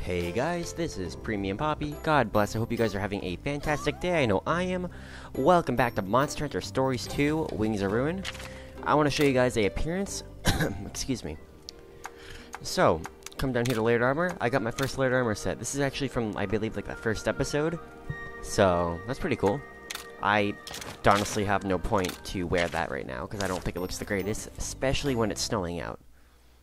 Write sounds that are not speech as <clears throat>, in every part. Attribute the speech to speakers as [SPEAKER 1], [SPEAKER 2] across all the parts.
[SPEAKER 1] Hey guys, this is Premium Poppy. God bless, I hope you guys are having a fantastic day. I know I am. Welcome back to Monster Hunter Stories 2, Wings of Ruin. I want to show you guys a appearance. <coughs> Excuse me. So, come down here to Layered Armor. I got my first Layered Armor set. This is actually from, I believe, like the first episode. So, that's pretty cool. I honestly have no point to wear that right now, because I don't think it looks the greatest, especially when it's snowing out.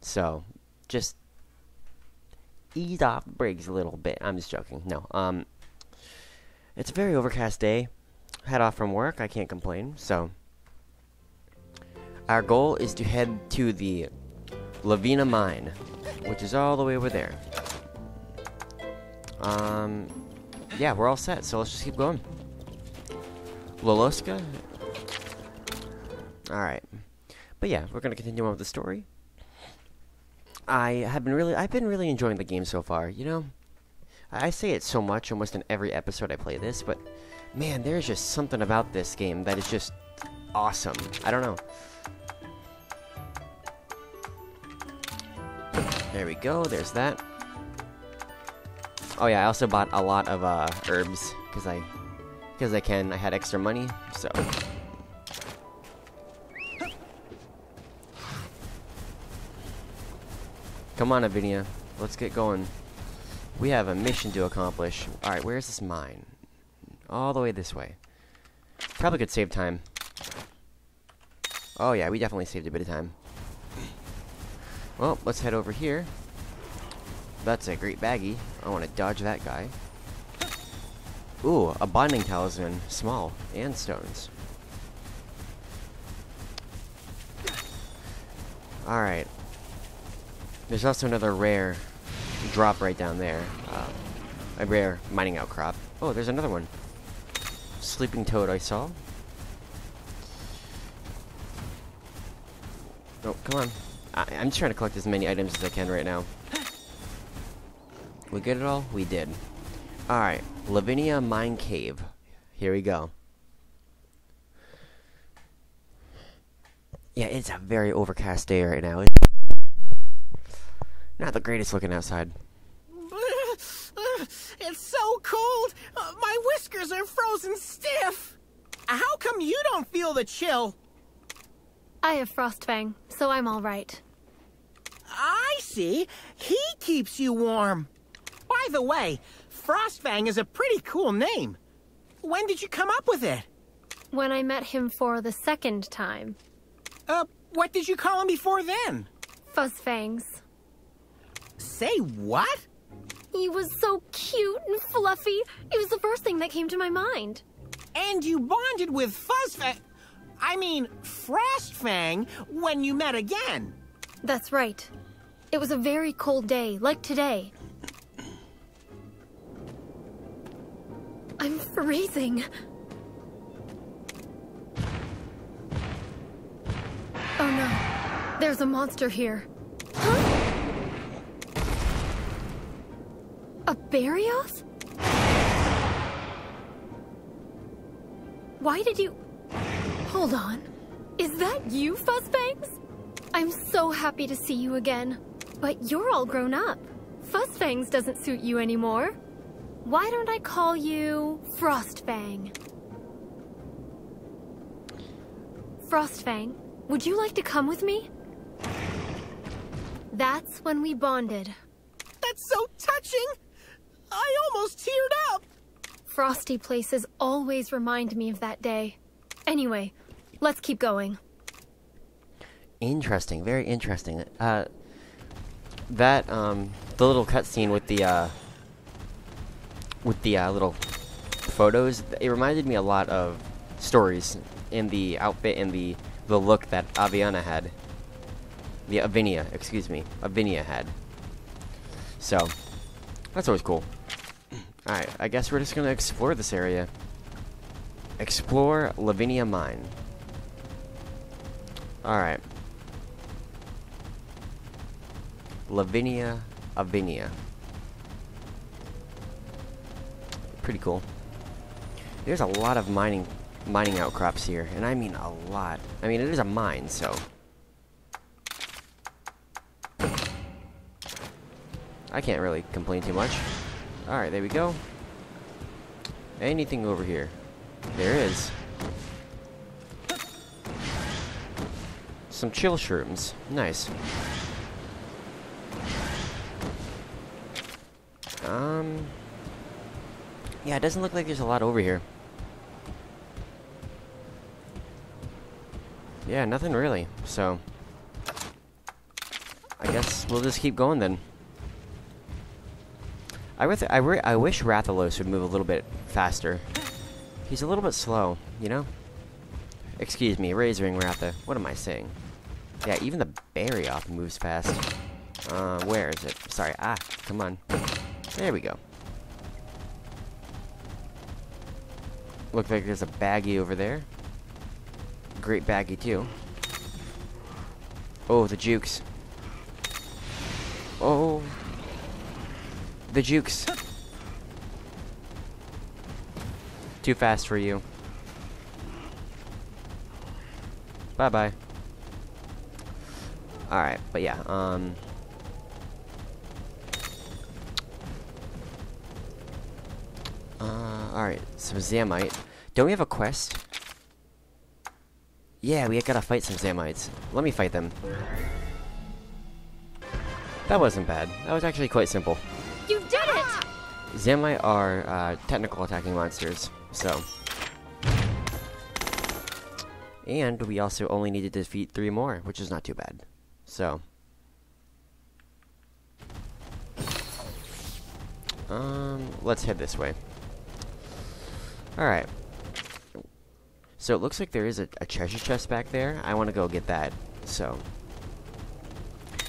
[SPEAKER 1] So, just ease off Briggs a little bit. I'm just joking. No. Um, it's a very overcast day. Head off from work. I can't complain. So, our goal is to head to the Lavinia Mine, which is all the way over there. Um, yeah, we're all set. So let's just keep going. Loloska. All right. But yeah, we're gonna continue on with the story. I have been really, I've been really enjoying the game so far. You know, I say it so much, almost in every episode I play this, but man, there's just something about this game that is just awesome. I don't know. There we go. There's that. Oh yeah, I also bought a lot of uh, herbs because I, because I can. I had extra money, so. Come on, Avinia. Let's get going. We have a mission to accomplish. Alright, where's this mine? All the way this way. Probably could save time. Oh yeah, we definitely saved a bit of time. Well, let's head over here. That's a great baggie. I want to dodge that guy. Ooh, a bonding talisman. Small. And stones. Alright. There's also another rare drop right down there. Uh, a rare mining outcrop. Oh, there's another one. Sleeping toad I saw. Oh, come on. I I'm just trying to collect as many items as I can right now. We get it all? We did. Alright, Lavinia Mine Cave. Here we go. Yeah, it's a very overcast day right now. It's not the greatest looking outside. <sighs>
[SPEAKER 2] It's so cold! Uh, my whiskers are frozen stiff! How come you don't feel the chill?
[SPEAKER 3] I have Frostfang, so I'm all right.
[SPEAKER 2] I see. He keeps you warm. By the way, Frostfang is a pretty cool name. When did you come up with it?
[SPEAKER 3] When I met him for the second time,
[SPEAKER 2] Uh, what did you call him before then?
[SPEAKER 3] Fuzzfangs.
[SPEAKER 2] Say what?
[SPEAKER 3] He was so cute and fluffy. It was the first thing that came to my mind.
[SPEAKER 2] And you bonded with Fuzzfang. I mean, Frostfang when you met again.
[SPEAKER 3] That's right. It was a very cold day, like today. I'm freezing. Oh no. There's a monster here. A Barioth? Why did you... Hold on. Is that you, Fuzzfangs? I'm so happy to see you again. But you're all grown up. Fuzzfangs doesn't suit you anymore. Why don't I call you Frostfang? Frostfang, would you like to come with me? That's when we bonded.
[SPEAKER 2] That's so touching! I almost teared up!
[SPEAKER 3] Frosty places always remind me of that day. Anyway, let's keep going.
[SPEAKER 1] Interesting, very interesting. Uh, that um, the little cutscene with the uh, with the uh, little photos, it reminded me a lot of stories in the outfit and the the look that Aviana had. The Avinia, excuse me, Avinia had. So that's always cool. All right, I guess we're just gonna explore this area. Explore Lavinia Mine. All right. Lavinia Avinia. Pretty cool. There's a lot of mining mining outcrops here, and I mean a lot. I mean, it is a mine, so... I can't really complain too much. Alright, there we go. Anything over here? There is. Some chill shrooms. Nice. Um... Yeah, it doesn't look like there's a lot over here. Yeah, nothing really, so... I guess we'll just keep going then. I, I, I wish Rathalos would move a little bit faster. He's a little bit slow, you know? Excuse me, Razewing Ratha. What am I saying? Yeah, even the Barioth moves fast. Uh, where is it? Sorry, ah, come on. There we go. Looks like there's a baggy over there. Great baggy, too. Oh, the jukes. Oh. The jukes. Too fast for you. Bye-bye. Alright, but yeah, um... Uh, alright, so Zamite. Don't we have a quest? Yeah, we gotta fight some Zamites. Let me fight them. That wasn't bad. That was actually quite simple. Zamite are uh, technical attacking monsters, so... And we also only need to defeat three more, which is not too bad. So... Um, let's head this way. Alright. So it looks like there is a, a treasure chest back there. I want to go get that, so...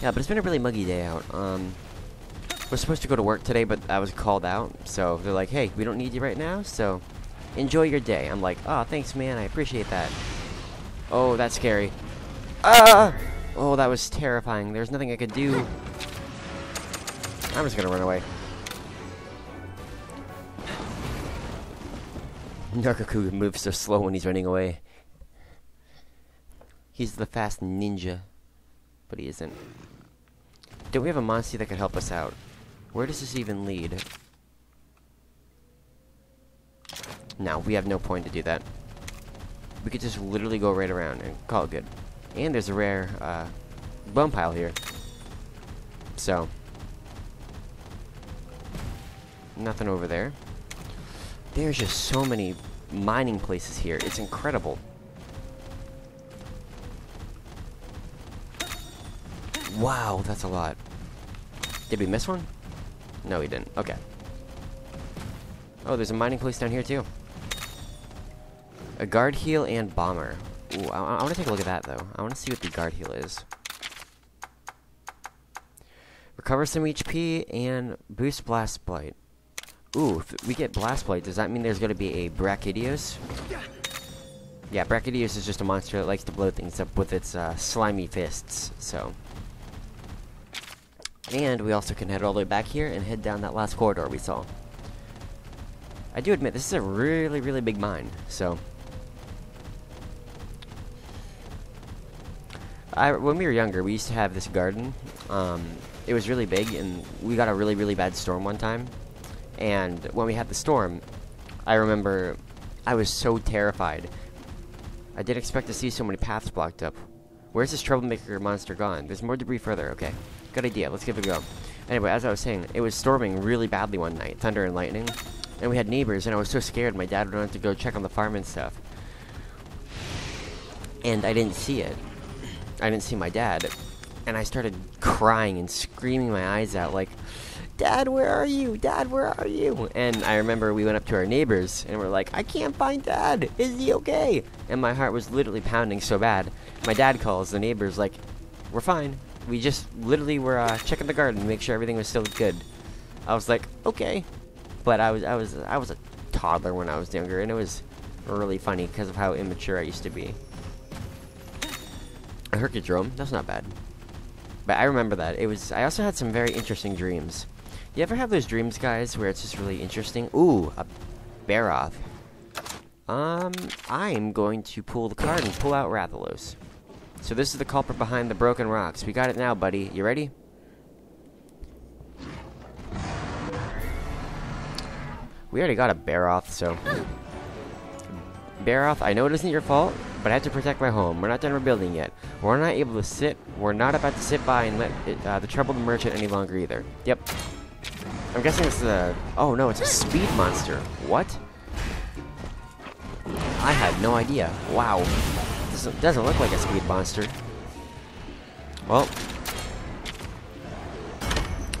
[SPEAKER 1] Yeah, but it's been a really muggy day out. Um, we're supposed to go to work today, but I was called out. So they're like, hey, we don't need you right now, so enjoy your day. I'm like, oh, thanks, man. I appreciate that. Oh, that's scary. Ah! Oh, that was terrifying. There's nothing I could do. I'm just gonna run away. Nargacuga moves so slow when he's running away. He's the fast ninja. But he isn't. Do we have a monster that could help us out? Where does this even lead? No, we have no point to do that. We could just literally go right around and call it good. And there's a rare, uh, bone pile here. So. Nothing over there. There's just so many mining places here. It's incredible. Wow, that's a lot. Did we miss one? No, he didn't. Okay. Oh, there's a mining place down here, too. A guard heal and bomber. Ooh, I, I want to take a look at that, though. I want to see what the guard heal is. Recover some HP and boost Blast Blight. Ooh, if we get Blast Blight, does that mean there's going to be a Brachydios? Yeah, Brachydios is just a monster that likes to blow things up with its uh, slimy fists, so... And we also can head all the way back here and head down that last corridor we saw. I do admit, this is a really, really big mine, so... I, when we were younger, we used to have this garden. Um, it was really big, and we got a really, really bad storm one time. And when we had the storm, I remember I was so terrified. I didn't expect to see so many paths blocked up. Where's this troublemaker monster gone? There's more debris further, okay. Good idea. Let's give it a go. Anyway, as I was saying, it was storming really badly one night, thunder and lightning, and we had neighbors, and I was so scared. My dad wanted to go check on the farm and stuff, and I didn't see it. I didn't see my dad, and I started crying and screaming my eyes out, like, Dad, where are you? Dad, where are you? And I remember we went up to our neighbors and we're like, I can't find Dad. Is he okay? And my heart was literally pounding so bad. My dad calls the neighbors like, we're fine we just literally were uh, checking the garden to make sure everything was still good. I was like, okay, but I was I was I was a toddler when I was younger, and it was really funny because of how immature I used to be. A Hercudrome, that's not bad. But I remember that. It was. I also had some very interesting dreams. You ever have those dreams, guys, where it's just really interesting? Ooh, a Barroth. Um, I'm going to pull the card and pull out Rathalos. So this is the culprit behind the broken rocks. We got it now, buddy. You ready? We already got a Barroth, so... Barroth, I know it isn't your fault, but I have to protect my home. We're not done rebuilding yet. We're not able to sit... We're not about to sit by and let it, uh, the troubled merchant any longer either. Yep. I'm guessing this is a... Oh, no, it's a speed monster. What? I had no idea. Wow. This doesn't look like a speed monster. Well...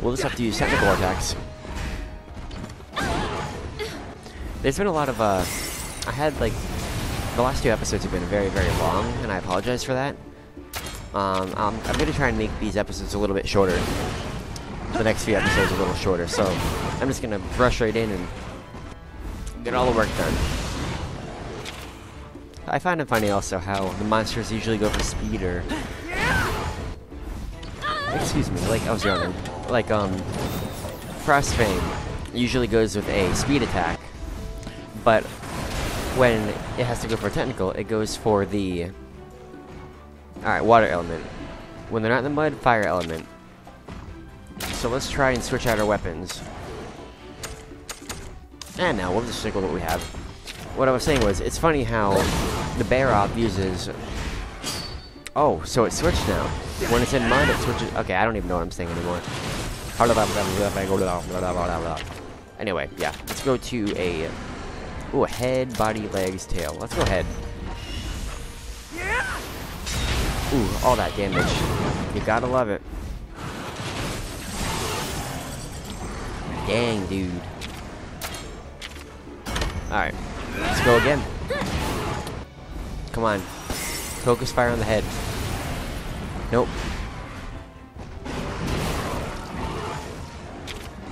[SPEAKER 1] We'll just have to use technical attacks. There's been a lot of, uh... I had, like... The last two episodes have been very, very long, and I apologize for that. Um, I'm, I'm gonna try and make these episodes a little bit shorter. The next few episodes a little shorter, so... I'm just gonna rush right in and... Get all the work done. I find it funny also how the monsters usually go for speed or... Excuse me, like, I was yawning. Like, um... Frostfang usually goes with a speed attack, but when it has to go for technical, it goes for the... Alright, water element. When they're not in the mud, fire element. So let's try and switch out our weapons. And now, we'll just stick with what we have. What I was saying was, it's funny how the Barroth uses... Oh, so it switched now. When it's in mud, it switches... Okay, I don't even know what I'm saying anymore. Anyway, yeah, let's go to a Ooh, head, body, legs, tail. Let's go ahead. Ooh, all that damage. You gotta love it. Dang, dude. Alright. Let's go again. Come on. Focus fire on the head. Nope.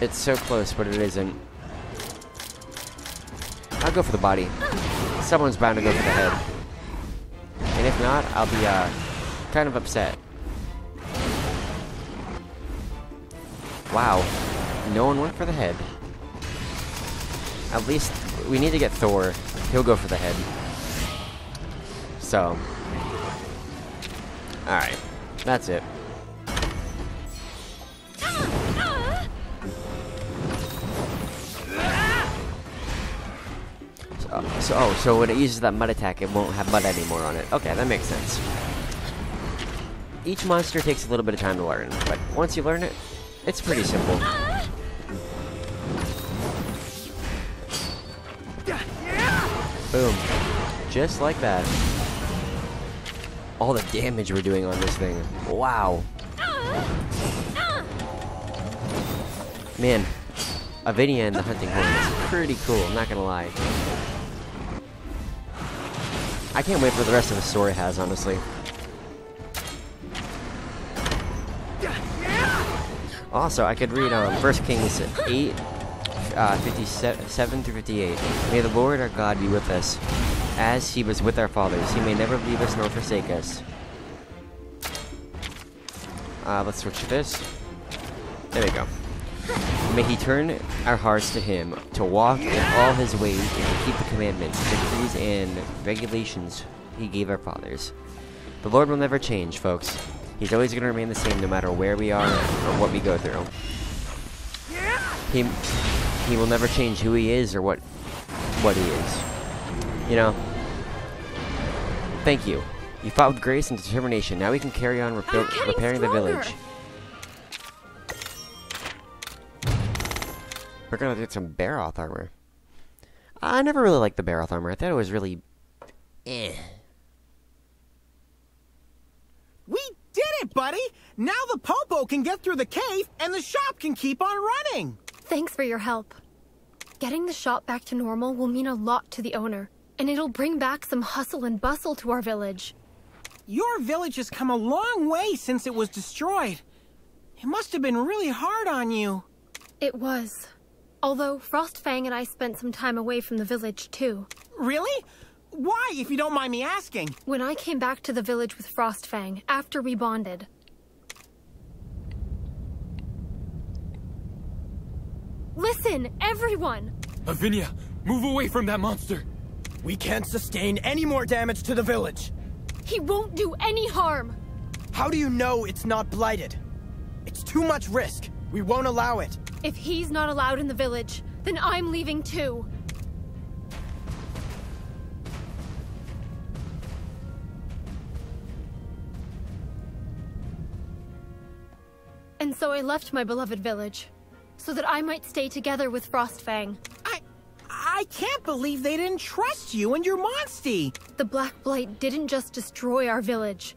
[SPEAKER 1] It's so close, but it isn't. I'll go for the body. Someone's bound to go for the head. And if not, I'll be, uh, kind of upset. Wow. No one went for the head. At least, we need to get Thor. He'll go for the head. So. Alright. That's it. So, oh, so when it uses that mud attack, it won't have mud anymore on it. Okay, that makes sense. Each monster takes a little bit of time to learn, but once you learn it, it's pretty simple. Boom. Just like that. All the damage we're doing on this thing. Wow. Man, Avinia and the Hunting Horn is pretty cool, I'm not gonna lie. I can't wait for the rest of the story has, honestly. Also, I could read um, 1 Kings 8, uh, 57 through 58. May the Lord our God be with us, as he was with our fathers. He may never leave us nor forsake us. Uh, let's switch to this. There we go. May he turn our hearts to him, to walk in all his ways, and to keep the commandments, decrees, and regulations he gave our fathers. The Lord will never change, folks. He's always going to remain the same no matter where we are or what we go through. He, he will never change who he is or what, what he is. You know? Thank you. You fought with grace and determination. Now we can carry on repairing the village. We're gonna get some Barroth armor. I never really liked the Barroth armor. I thought it was really... eh.
[SPEAKER 2] We did it, buddy! Now the Popo can get through the cave, and the shop can keep on running!
[SPEAKER 3] Thanks for your help. Getting the shop back to normal will mean a lot to the owner, and it'll bring back some hustle and bustle to our village.
[SPEAKER 2] Your village has come a long way since it was destroyed. It must have been really hard on you.
[SPEAKER 3] It was. Although Frostfang and I spent some time away from the village too.
[SPEAKER 2] Really? Why, if you don't mind me asking?
[SPEAKER 3] When I came back to the village with Frostfang, after we bonded. Listen, everyone!
[SPEAKER 4] Avinia, move away from that monster!
[SPEAKER 5] We can't sustain any more damage to the village!
[SPEAKER 3] He won't do any harm!
[SPEAKER 5] How do you know it's not blighted? It's too much risk. We won't allow it.
[SPEAKER 3] If he's not allowed in the village, then I'm leaving too. And so I left my beloved village, so that I might stay together with Frostfang.
[SPEAKER 2] I... I can't believe they didn't trust you and your monstie.
[SPEAKER 3] The Black Blight didn't just destroy our village.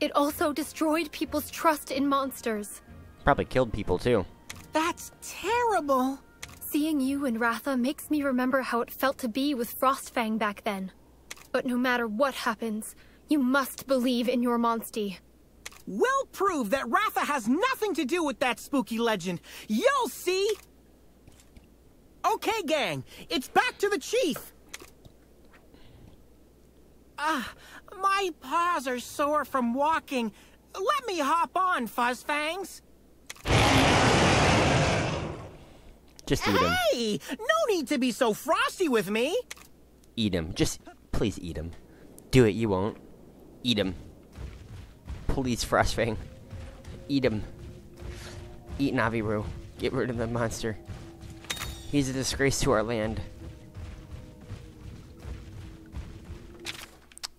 [SPEAKER 3] It also destroyed people's trust in monsters.
[SPEAKER 1] Probably killed people too.
[SPEAKER 2] That's terrible.
[SPEAKER 3] Seeing you and Ratha makes me remember how it felt to be with Frostfang back then. But no matter what happens, you must believe in your monstie.
[SPEAKER 2] We'll prove that Ratha has nothing to do with that spooky legend. You'll see! Okay, gang, it's back to the chief. Ah, my paws are sore from walking. Let me hop on, Fuzzfangs.
[SPEAKER 1] Just eat him.
[SPEAKER 2] Hey, no need to be so frosty with me.
[SPEAKER 1] Eat him. Just please eat him. Do it. You won't. Eat him. Please, Frostfang. Eat him. Eat Navirou. Get rid of the monster. He's a disgrace to our land.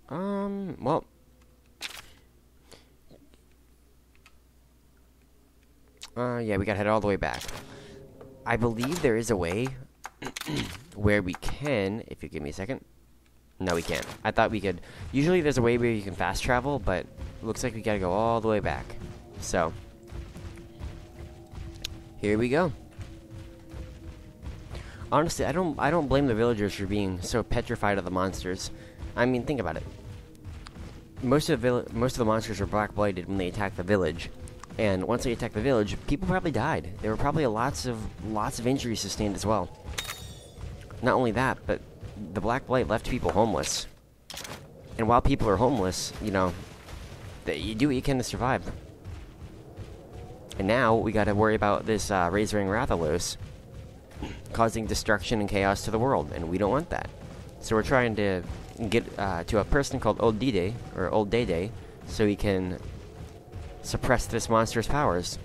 [SPEAKER 1] Um, well. Uh, yeah, we gotta head all the way back. I believe there is a way <clears throat> where we can, if you give me a second. No, we can't. I thought we could. Usually there's a way where you can fast travel, but looks like we gotta go all the way back. So, here we go. Honestly, I don't I don't blame the villagers for being so petrified of the monsters. I mean, think about it. Most of the most of the monsters were black blighted when they attacked the village, and once they attacked the village, people probably died. There were probably lots of lots of injuries sustained as well. Not only that, but the black blight left people homeless. And while people are homeless, you know, you do what you can to survive. And now we got to worry about this uh, Razewing Rathalos causing destruction and chaos to the world, and we don't want that. So we're trying to get uh, to a person called Old Dede, or Old Dede, so he can suppress this monster's powers.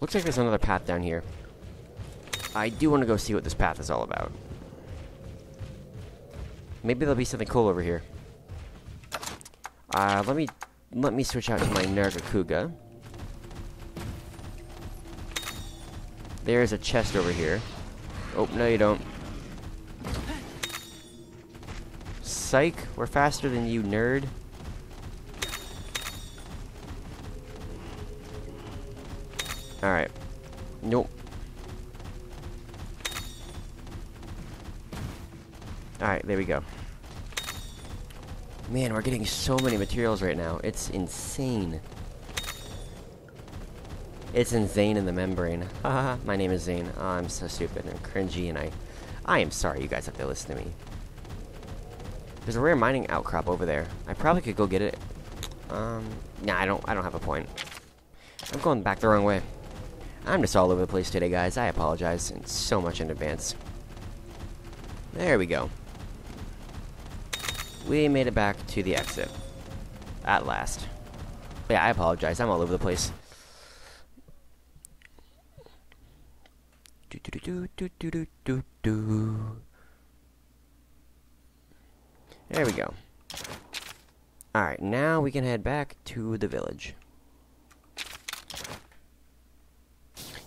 [SPEAKER 1] Looks like there's another path down here. I do want to go see what this path is all about. Maybe there'll be something cool over here. Uh, let me let me switch out to my Nargacuga. There's a chest over here. Oh, no you don't. Psych, we're faster than you, nerd. Alright. Nope. Alright, there we go. Man, we're getting so many materials right now. It's insane. It's in Zane in the membrane. My name is Zane. Oh, I'm so stupid and cringy, and I... I am sorry you guys have to listen to me. There's a rare mining outcrop over there. I probably could go get it. Um, nah, I don't, I don't have a point. I'm going back the wrong way. I'm just all over the place today, guys. I apologize in so much in advance. There we go. We made it back to the exit. At last. Yeah, I apologize. I'm all over the place. Do do do do do do do do. There we go. Alright, now we can head back to the village.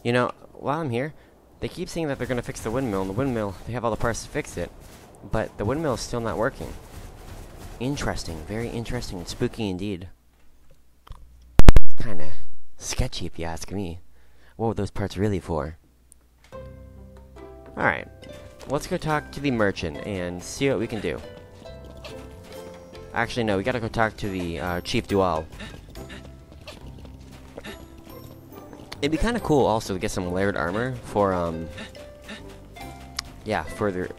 [SPEAKER 1] You know, while I'm here, they keep saying that they're gonna fix the windmill, and the windmill, they have all the parts to fix it, but the windmill is still not working. Interesting, very interesting and spooky indeed. It's kinda sketchy if you ask me. What were those parts really for? Alright, let's go talk to the merchant and see what we can do. Actually, no, we gotta go talk to the uh, Chief Dual. It'd be kind of cool also to get some layered armor for, um... Yeah, for the,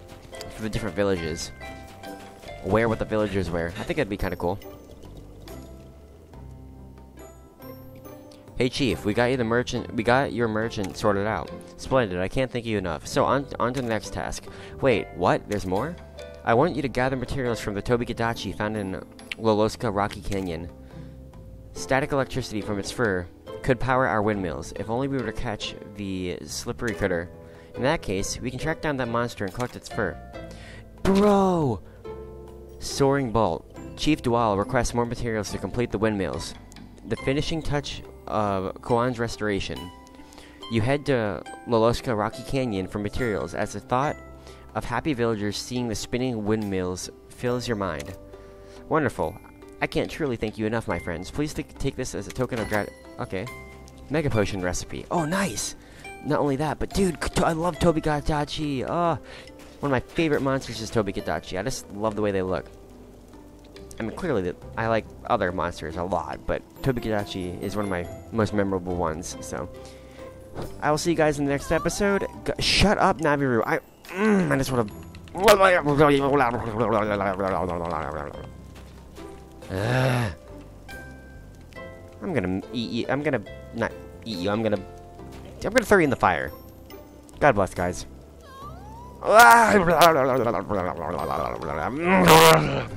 [SPEAKER 1] for the different villages. Wear what the villagers wear. I think that'd be kind of cool. Hey Chief, we got you the merchant. We got your merchant sorted out. Splendid. I can't thank you enough. So on on to the next task. Wait, what? There's more? I want you to gather materials from the Tobi-Kadachi found in Loloska Rocky Canyon. Static electricity from its fur could power our windmills. If only we were to catch the slippery critter. In that case, we can track down that monster and collect its fur. Bro! Soaring Bolt. Chief Dual requests more materials to complete the windmills. The finishing touch of Kuan's restoration. You head to Loloska Rocky Canyon for materials as the thought of happy villagers seeing the spinning windmills fills your mind. Wonderful. I can't truly thank you enough, my friends. Please take this as a token of gratitude. Okay. Mega potion recipe. Oh, nice. Not only that, but dude, I love Tobi Gadachi. Oh, one of my favorite monsters is Toby Gadachi. I just love the way they look. I mean, clearly, that I like other monsters a lot, but Tobi Gadachi is one of my most memorable ones. So, I will see you guys in the next episode. G- shut up, Navirou. I, mm, I just want to. <sighs> I'm gonna eat you. I'm gonna not eat you. I'm gonna. I'm gonna throw you in the fire. God bless, guys. <laughs>